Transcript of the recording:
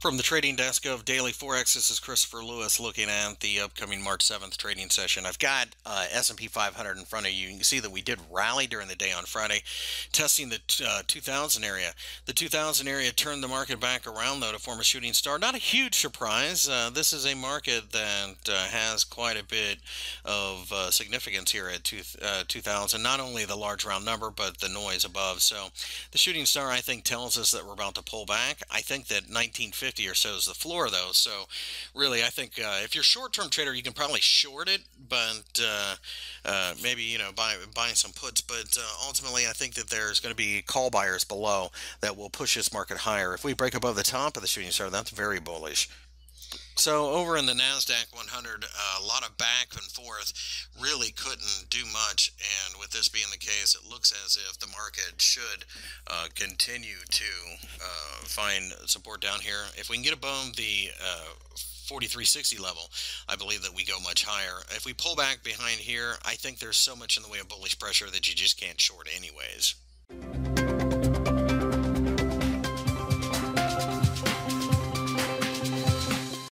From the trading desk of Daily Forex, this is Christopher Lewis looking at the upcoming March 7th trading session. I've got uh, S&P 500 in front of you. You can see that we did rally during the day on Friday, testing the uh, 2000 area. The 2000 area turned the market back around, though, to form a shooting star. Not a huge surprise. Uh, this is a market that uh, has quite a bit of uh, significance here at two, uh, 2000. Not only the large round number, but the noise above. So the shooting star, I think, tells us that we're about to pull back. I think that 1950 50 or so is the floor, though. So, really, I think uh, if you're short-term trader, you can probably short it, but uh, uh, maybe you know buy buying some puts. But uh, ultimately, I think that there's going to be call buyers below that will push this market higher. If we break above the top of the shooting star, that's very bullish. So over in the Nasdaq 100, uh, a lot of back and forth, really couldn't do much. And with this being the case, it looks as if the market should uh, continue to uh, find support down here. If we can get above the uh, 4360 level, I believe that we go much higher. If we pull back behind here, I think there's so much in the way of bullish pressure that you just can't short anyways.